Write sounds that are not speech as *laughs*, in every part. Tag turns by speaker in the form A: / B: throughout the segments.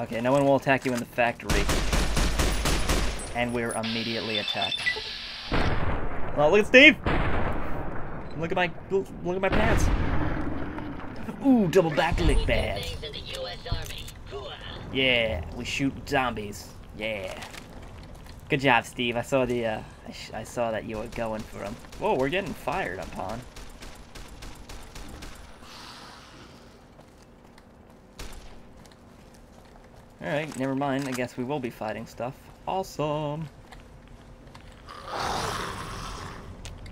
A: Okay, no one will attack you in the factory. And we're immediately attacked. Oh, look at Steve! Look at my look at my pants. Ooh, double backlick badge. Yeah, we shoot zombies. Yeah. Good job, Steve. I saw the uh, I, I saw that you were going for them. Whoa, we're getting fired upon. Alright, never mind. I guess we will be fighting stuff. Awesome.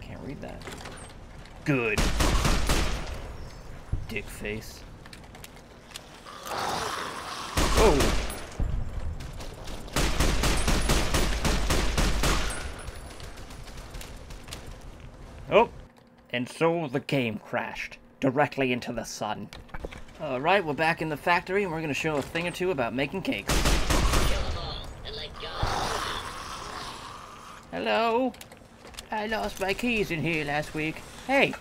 A: Can't read that. Good. Dick face. Whoa! Oh! And so the game crashed. Directly into the sun. Alright, we're back in the factory and we're gonna show a thing or two about making cakes. Hello? I lost my keys in here last week. Hey!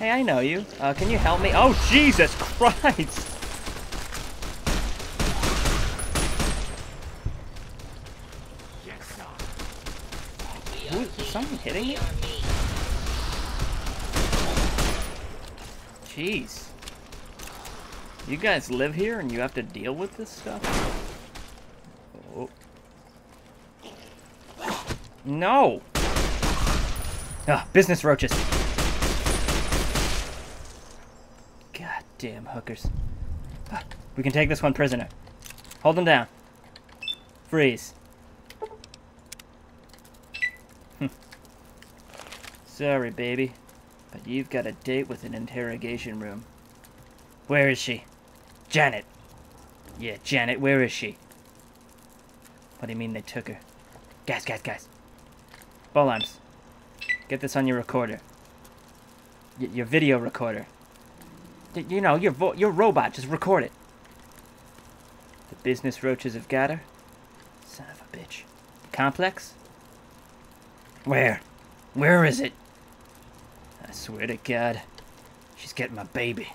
A: Hey, I know you. Uh, can you help me? Oh, Jesus Christ! Who, is someone hitting me? Jeez. You guys live here and you have to deal with this stuff? Oh. No! Ah, business roaches. Goddamn hookers. Ah, we can take this one prisoner. Hold him down. Freeze. Hm. Sorry, baby, but you've got a date with an interrogation room. Where is she? Janet. Yeah, Janet, where is she? What do you mean they took her? Guys, guys, guys. Ball arms. Get this on your recorder. Y your video recorder. You know, your your robot, just record it. The business roaches have got her. Son of a bitch. Complex? Where? Where is it? I swear to God. She's getting my baby.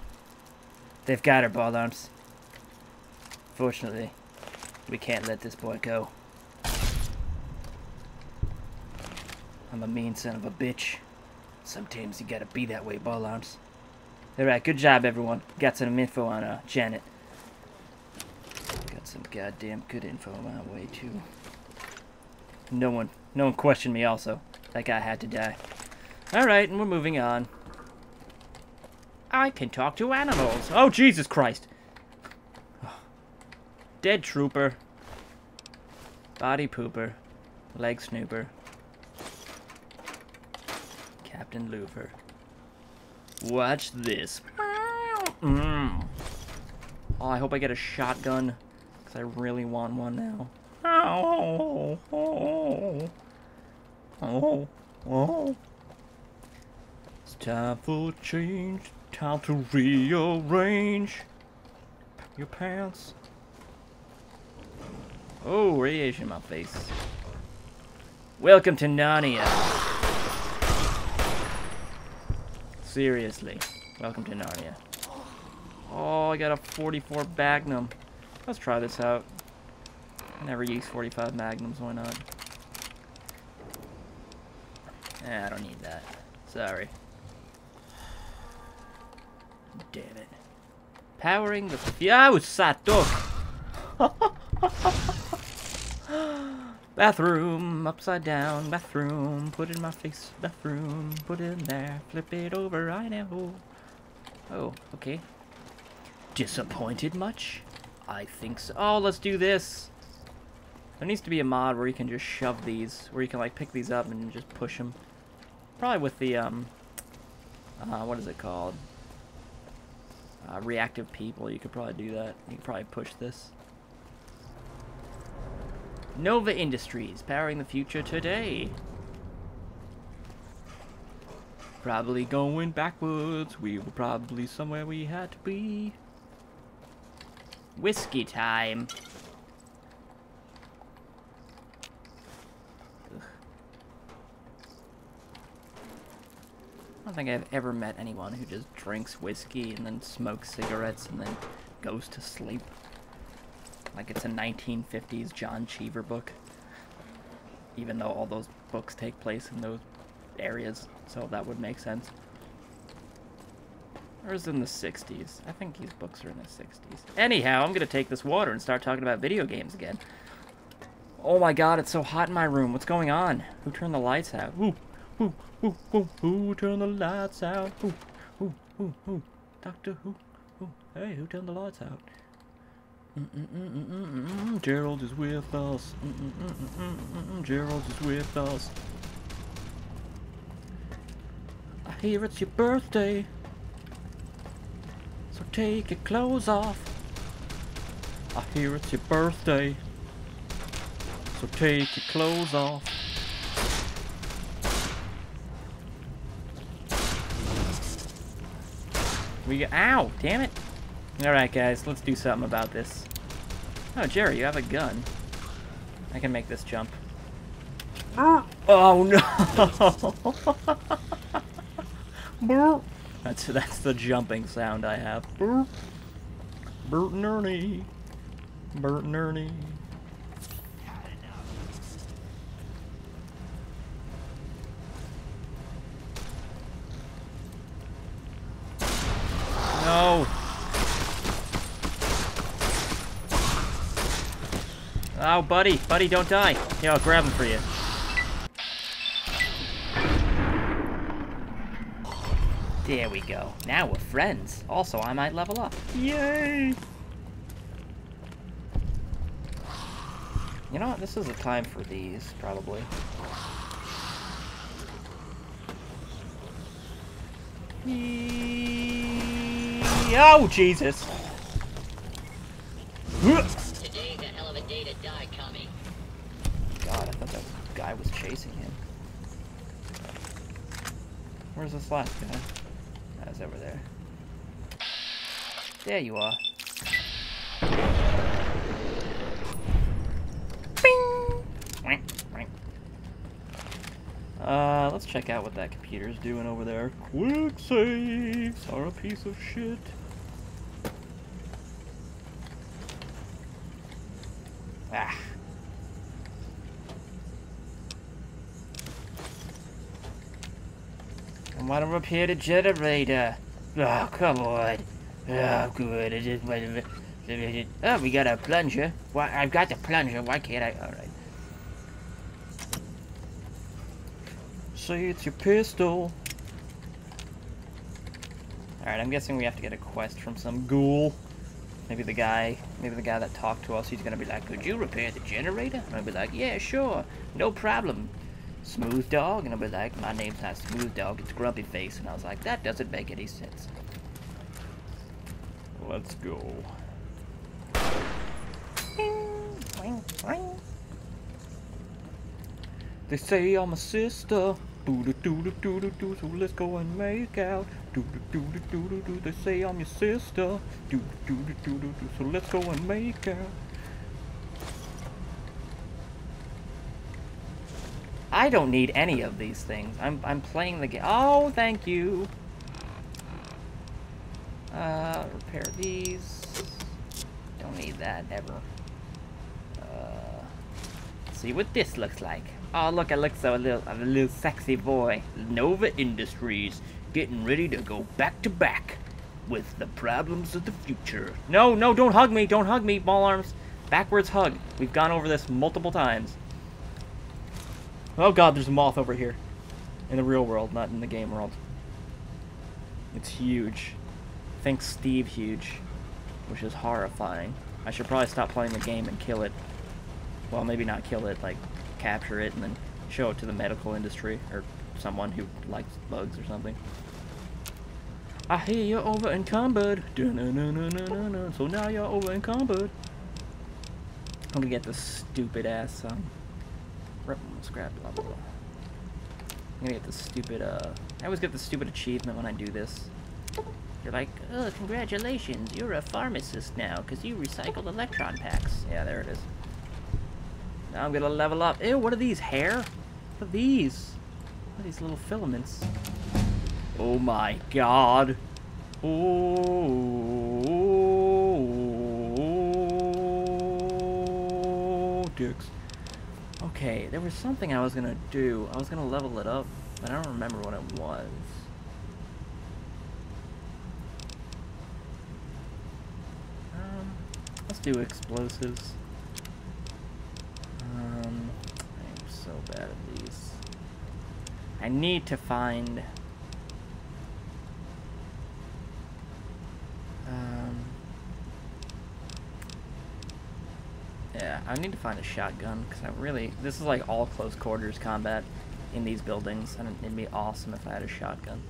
A: They've got her, ball arms. Fortunately, we can't let this boy go. I'm a mean son of a bitch. Sometimes you gotta be that way, ball arms. Alright, good job, everyone. Got some info on uh, Janet. Got some goddamn good info on my way, too. No one, no one questioned me also. That guy had to die. Alright, and we're moving on. I can talk to animals. Oh, Jesus Christ. Dead trooper. Body pooper. Leg snooper. Captain Louver. Watch this. Mm. Oh, I hope I get a shotgun. Because I really want one now. Oh, oh, oh, oh. It's time for change. Time to rearrange your pants. Oh, radiation in my face. Welcome to Narnia. Seriously. Welcome to Narnia. Oh, I got a 44 Magnum. Let's try this out. I never use 45 Magnums, why not? I don't need that. Sorry. Damn it. Powering the Fiaussato. *laughs* bathroom, upside down, bathroom, put in my face, bathroom, put it in there, flip it over, I know. Oh, okay. Disappointed much? I think so. Oh, let's do this. There needs to be a mod where you can just shove these, where you can like pick these up and just push them. Probably with the, um, uh, what is it called? Uh, reactive people, you could probably do that. You could probably push this. Nova Industries, powering the future today. Probably going backwards. We were probably somewhere we had to be. Whiskey time. Ugh. I don't think I've ever met anyone who just drinks whiskey and then smokes cigarettes and then goes to sleep. Like it's a 1950s John Cheever book. Even though all those books take place in those areas, so that would make sense. Or is it in the 60s? I think these books are in the 60s. Anyhow, I'm gonna take this water and start talking about video games again. Oh my god, it's so hot in my room. What's going on? Who turned the lights out? Ooh, ooh, ooh, ooh, who turned the lights out? Ooh, ooh, ooh, ooh. Doctor Who. Ooh, hey, who turned the lights out? Mm -mm -mm -mm -mm -mm. Gerald is with us. Mm -mm -mm -mm -mm -mm. Gerald is with us. I hear it's your birthday. So take your clothes off. I hear it's your birthday. So take your clothes off. We Ow! Damn it! Alright guys, let's do something about this. Oh, Jerry, you have a gun. I can make this jump. Oh no! *laughs* That's that's the jumping sound I have. Bert and Ernie. Bert and Ernie. No. Oh, buddy, buddy, don't die. Yeah, I'll grab him for you. There we go. Now we're friends. Also, I might level up. Yay! You know what? This is the time for these, probably. Yee- Oh, Jesus!
B: Today's a hell of a day to die coming.
A: God, I thought that guy was chasing him. Where's this last guy? That's over there. There you are. Bing! Uh, let's check out what that computer's doing over there. Quick saves are a piece of shit. Ah. I want to repair the generator. Oh, come on. Oh, good. It is. Oh, we got a plunger. Why? I've got the plunger. Why can't I? All right. Say it's your pistol. All right. I'm guessing we have to get a quest from some ghoul. Maybe the guy, maybe the guy that talked to us, he's gonna be like, "Could you repair the generator?" And I'll be like, "Yeah, sure, no problem." Smooth Dog, and I'll be like, "My name's not Smooth Dog, it's Grumpy Face," and I was like, "That doesn't make any sense." Let's go. They say I'm a sister. Doo doo doo doo doo doo doo. So let's go and make out. Doo doo doo doo doo doo. They say I'm your sister. Doo doo doo doo doo doo. So let's go and make out. I don't need any of these things. I'm I'm playing the game. Oh, thank you. Uh, repair these. Don't need that ever. Uh, see what this looks like. Oh, look, I look so a little, I'm a little sexy boy. Nova Industries, getting ready to go back to back with the problems of the future. No, no, don't hug me, don't hug me, ball arms. Backwards hug. We've gone over this multiple times. Oh god, there's a moth over here. In the real world, not in the game world. It's huge. Think Steve huge, which is horrifying. I should probably stop playing the game and kill it. Well, maybe not kill it, like capture it and then show it to the medical industry or someone who likes bugs or something. I hear you're over encumbered. So now you're over encumbered. I'm gonna get this stupid ass um rip I'm gonna get this stupid uh I always get the stupid achievement when I do this. You're like, oh, congratulations, you're a pharmacist now, because you recycled electron packs. Yeah, there it is. Now I'm gonna level up. Ew, what are these, hair? What are these? What are these little filaments? Oh my god. Oh. dicks. Okay, there was something I was gonna do. I was gonna level it up, but I don't remember what it was. Um, let's do explosives. Um, I'm so bad at these. I need to find. Um. Yeah, I need to find a shotgun because I really this is like all close quarters combat in these buildings, and it'd be awesome if I had a shotgun.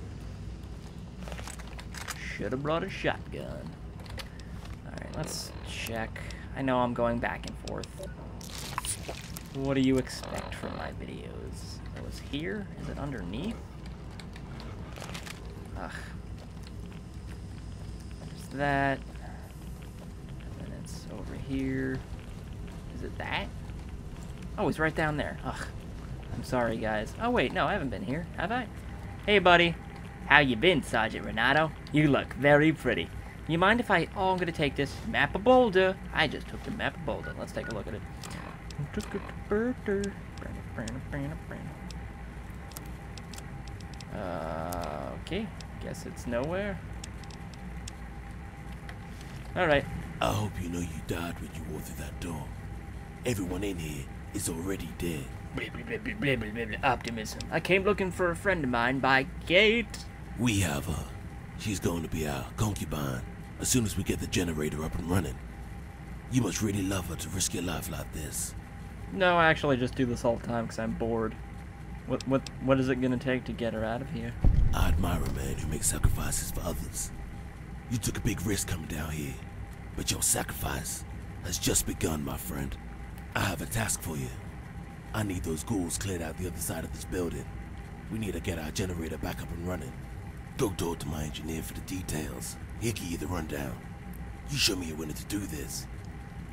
A: Should have brought a shotgun. All right, let's check. I know I'm going back and forth. What do you expect from my videos? Oh, it was here? Is it underneath? Ugh. There's that. And then it's over here. Is it that? Oh, it's right down there. Ugh. I'm sorry, guys. Oh, wait. No, I haven't been here. Have I? Hey, buddy. How you been, Sergeant Renato? You look very pretty. You mind if I... Oh, I'm going to take this map of Boulder. I just took the map of Boulder. Let's take a look at it. Uh, okay. Guess it's nowhere. Alright.
C: I hope you know you died when you walked through that door. Everyone in here is already dead.
A: Blah, blah, blah. Optimism. I came looking for a friend of mine by gate.
C: We have her. She's going to be our concubine as soon as we get the generator up and running. You must really love her to risk your life like this.
A: No, I actually just do this all the time because I'm bored. What what what is it gonna take to get her out of here?
C: I admire a man who makes sacrifices for others. You took a big risk coming down here, but your sacrifice has just begun, my friend. I have a task for you. I need those ghouls cleared out the other side of this building. We need to get our generator back up and running. Go talk to my engineer for the details. He'll give you the rundown. You show me you're willing to do this,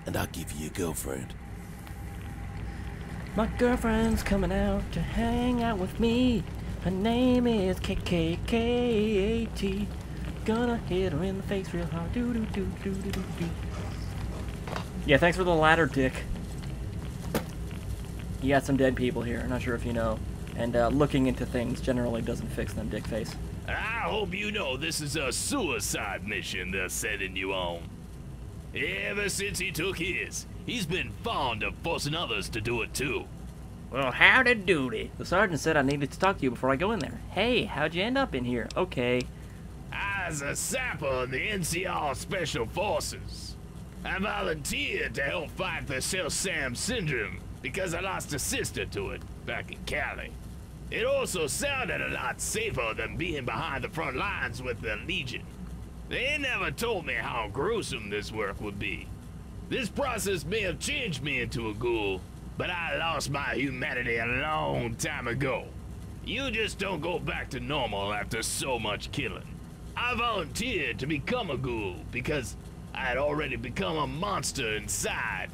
C: and I'll give you your girlfriend.
A: My girlfriend's coming out to hang out with me. Her name is KKKAT. Gonna hit her in the face real hard. Do do do do do do do. Yeah, thanks for the ladder, Dick. You got some dead people here. Not sure if you know. And uh, looking into things generally doesn't fix them, dick face.
D: I hope you know this is a suicide mission they're sending you on. Ever since he took his, he's been fond of forcing others to do it too.
A: Well, howdy doody. The sergeant said I needed to talk to you before I go in there. Hey, how'd you end up in here? Okay.
D: As a sapper in the NCR Special Forces, I volunteered to help fight the Cell Sam syndrome because I lost a sister to it back in Cali. It also sounded a lot safer than being behind the front lines with the Legion. They never told me how gruesome this work would be. This process may have changed me into a ghoul, but I lost my humanity a long time ago. You just don't go back to normal after so much killing. I volunteered to become a ghoul because I had already become a monster inside.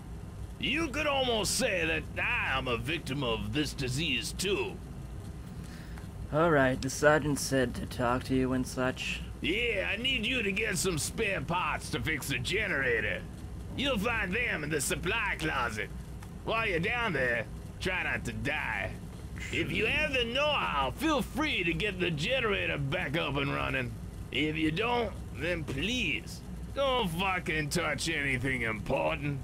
D: You could almost say that I am a victim of this disease too.
A: Alright, the sergeant said to talk to you and such.
D: Yeah, I need you to get some spare parts to fix the generator. You'll find them in the supply closet. While you're down there, try not to die. If you have the know-how, feel free to get the generator back up and running. If you don't, then please, don't fucking touch anything important.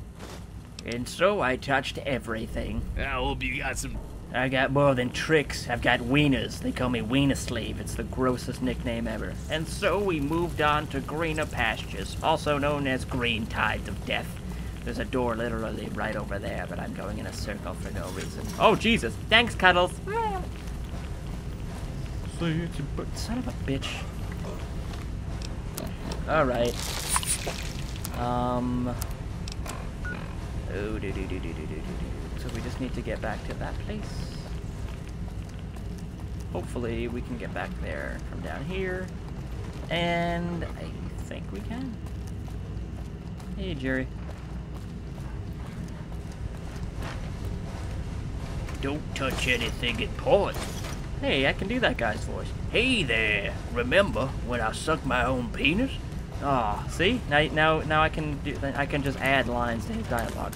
A: And so I touched everything.
D: I hope you got some
A: I got more than tricks. I've got wieners. They call me Wiener Slave. It's the grossest nickname ever. And so we moved on to greener pastures, also known as green tides of death. There's a door literally right over there, but I'm going in a circle for no reason. Oh, Jesus. Thanks, Cuddles. Son of a bitch. Alright. Um... Oh, do, do, do, do, do, do, do. So we just need to get back to that place. Hopefully we can get back there from down here. And I think we can. Hey, Jerry. Don't touch anything important. Hey, I can do that guy's voice. Hey there! Remember when I sucked my own penis? Ah, see? Now, now, now I can do. I can just add lines to his dialogue.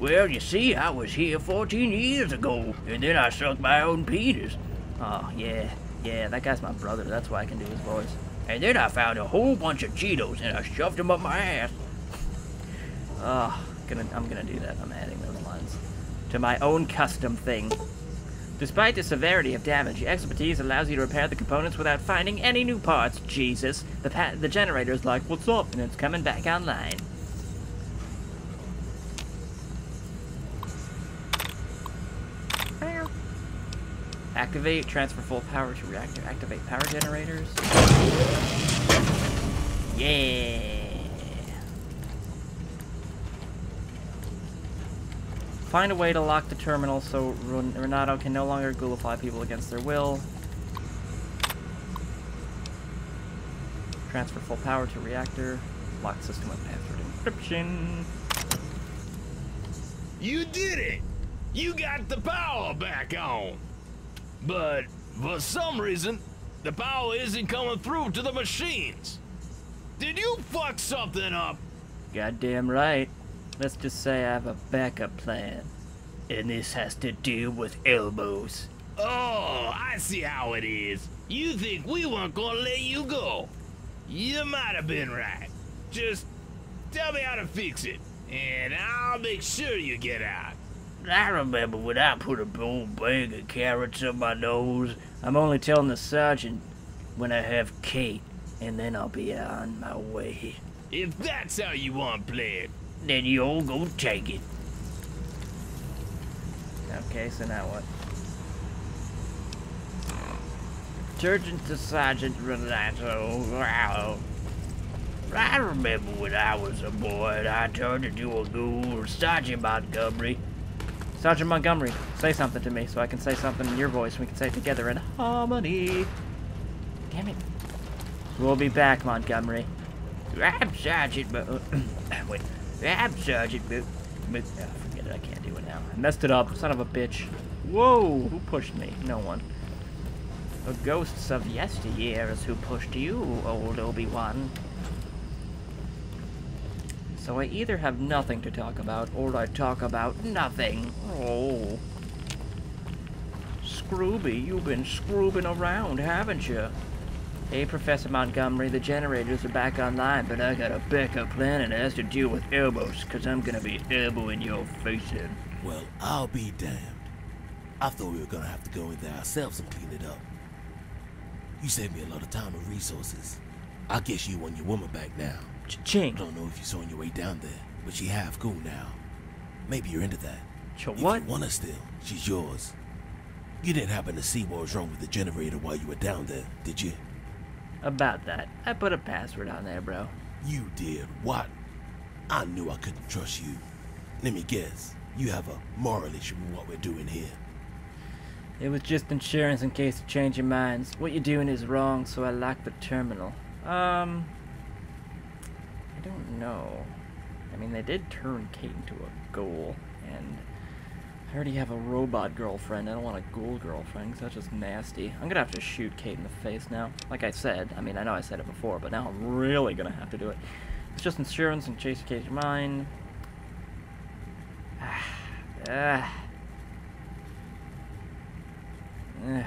A: Well, you see, I was here 14 years ago, and then I sucked my own penis. Oh, yeah. Yeah, that guy's my brother. That's why I can do his voice. And then I found a whole bunch of Cheetos, and I shoved them up my ass. Oh, gonna, I'm gonna do that. I'm adding those lines to my own custom thing. Despite the severity of damage, expertise allows you to repair the components without finding any new parts. Jesus. The, the generator's like, what's up? And it's coming back online. Activate, transfer full power to reactor. Activate power generators. Yeah. Find a way to lock the terminal so Renato can no longer ghoulify people against their will. Transfer full power to reactor. Lock system with password encryption.
D: You did it! You got the power back on! But for some reason, the power isn't coming through to the machines. Did you fuck something up?
A: Goddamn right. Let's just say I have a backup plan. And this has to do with elbows.
D: Oh, I see how it is. You think we weren't gonna let you go? You might have been right. Just tell me how to fix it, and I'll make sure you get out.
A: I remember when I put a whole bag of carrots up my nose. I'm only telling the sergeant when I have Kate, and then I'll be on my way.
D: If that's how you want to play it.
A: Then you'll go take it. Okay, so now what? Sergeant to Sergeant Renato. Wow. I remember when I was a boy and I turned into a ghoul. Sergeant Montgomery. Sergeant Montgomery, say something to me so I can say something in your voice and we can say it together in harmony. Damn it. We'll be back, Montgomery. I'm Sergeant Mo- *clears throat* Wait. I'm Mo- Mo- oh, forget it, I can't do it now. I messed it up, son of a bitch. Whoa, who pushed me? No one. The ghosts of yesteryears who pushed you, old Obi-Wan. So I either have nothing to talk about, or I talk about nothing. Oh. Scrooby, you've been scroobing around, haven't you? Hey, Professor Montgomery, the generators are back online, but I got a backup plan and it has to deal with elbows, because I'm gonna be elbowing your face in.
C: Well, I'll be damned. I thought we were gonna have to go in there ourselves and clean it up. You saved me a lot of time and resources. I guess you want your woman back now. Ching.
A: I
C: don't know if you saw on your way down there, but she half cool now. Maybe you're into that.
A: Cha
C: If
A: what?
C: you want her still, she's yours. You didn't happen to see what was wrong with the generator while you were down there, did you?
A: About that. I put a password on there, bro.
C: You did what? I knew I couldn't trust you. Let me guess. You have a moral issue with what we're doing here.
A: It was just insurance in case you change your minds. What you're doing is wrong, so I locked the terminal. Um, I don't know. I mean, they did turn Kate into a ghoul, and I already have a robot girlfriend. I don't want a ghoul girlfriend, 'cause that's just nasty. I'm gonna have to shoot Kate in the face now. Like I said, I mean, I know I said it before, but now I'm really gonna have to do it. It's just insurance you change your mind. Ah. Ugh.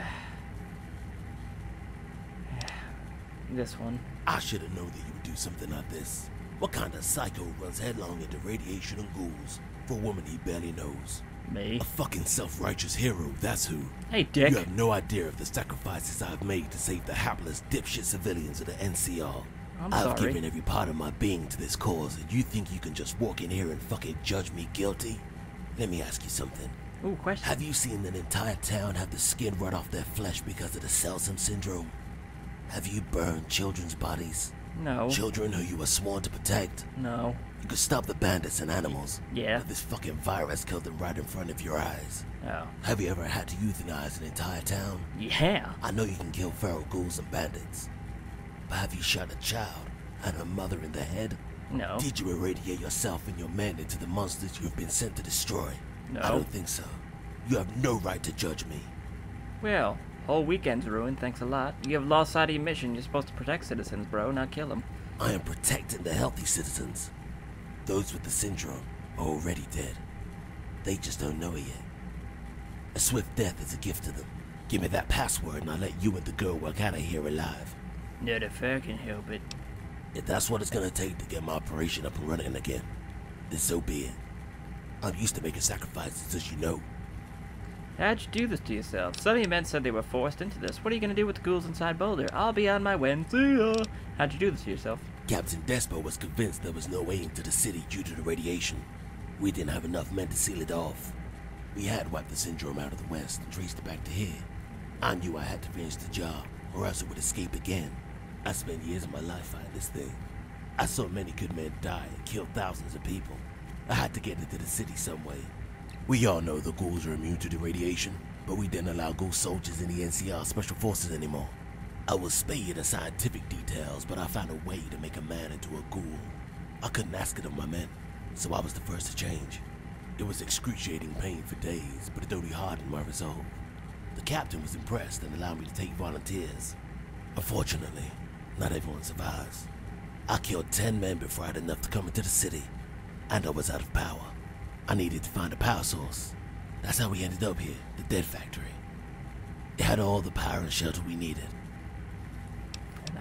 A: *sighs* this one.
C: I should have known that you would do something like this. What kind of psycho runs headlong into radiation and ghouls for a woman he barely knows?
A: Me.
C: A fucking self-righteous hero, that's who.
A: Hey, Dick.
C: You have no idea of the sacrifices I've made to save the hapless dipshit civilians of the NCR.
A: I'm
C: I've
A: sorry.
C: given every part of my being to this cause, and you think you can just walk in here and fucking judge me guilty? Let me ask you something.
A: Ooh, question.
C: Have you seen an entire town have the skin rot off their flesh because of the Selsom syndrome? Have you burned children's bodies?
A: no.
C: Children who you were sworn to protect?
A: no.
C: You could stop the bandits and animals.
A: Yeah.
C: But this fucking virus killed them right in front of your eyes.
A: Oh.
C: Have you ever had to euthanize an entire town?
A: Yeah.
C: I know you can kill feral ghouls and bandits. But have you shot a child and her mother in the head?
A: No.
C: Did you irradiate yourself and your men into the monsters you've been sent to destroy?
A: No.
C: I don't think so. You have no right to judge me.
A: Well, whole weekend's ruined. Thanks a lot. You have lost sight of your mission. You're supposed to protect citizens, bro, not kill them.
C: I am protecting the healthy citizens. Those with the syndrome are already dead. They just don't know it yet. A swift death is a gift to them. Give me that password and I'll let you and the girl walk out of here alive.
A: Not if I can help it.
C: If that's what it's gonna take to get my operation up and running again, then so be it. I'm used to making sacrifices, as you know.
A: How'd you do this to yourself? Some of your men said they were forced into this. What are you gonna do with the ghouls inside Boulder? I'll be on my way. See ya! How'd you do this to yourself?
C: Captain Despo was convinced there was no way into the city due to the radiation. We didn't have enough men to seal it off. We had wiped the syndrome out of the West and traced it back to here. I knew I had to finish the job, or else it would escape again. I spent years of my life fighting this thing. I saw many good men die and kill thousands of people. I had to get into the city some way. We all know the ghouls are immune to the radiation, but we didn't allow ghoul soldiers in the NCR Special Forces anymore. I was spare the scientific details, but I found a way to make a man into a ghoul. I couldn't ask it of my men, so I was the first to change. It was excruciating pain for days, but it only hardened my resolve. The captain was impressed and allowed me to take volunteers. Unfortunately, not everyone survives. I killed 10 men before I had enough to come into the city, and I was out of power. I needed to find a power source. That's how we ended up here, the Dead Factory. It had all the power and shelter we needed.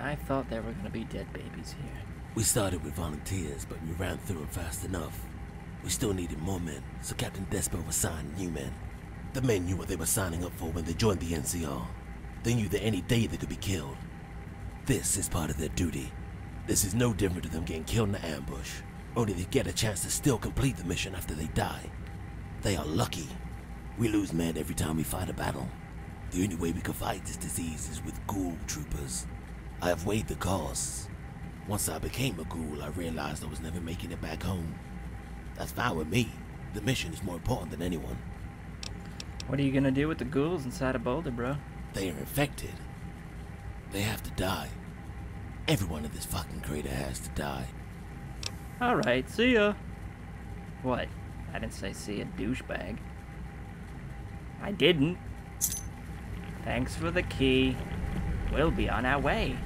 A: I thought there were gonna be dead babies here.
C: We started with volunteers, but we ran through them fast enough. We still needed more men, so Captain Despo assigned new men. The men knew what they were signing up for when they joined the NCR. They knew that any day they could be killed. This is part of their duty. This is no different to them getting killed in an ambush, only they get a chance to still complete the mission after they die. They are lucky. We lose men every time we fight a battle. The only way we can fight this disease is with ghoul troopers. I have weighed the costs. Once I became a ghoul, I realized I was never making it back home. That's fine with me. The mission is more important than anyone.
A: What are you gonna do with the ghouls inside of Boulder, bro?
C: They are infected. They have to die. Everyone in this fucking crater has to die.
A: Alright, see ya. What? I didn't say see ya, douchebag. I didn't. Thanks for the key. We'll be on our way.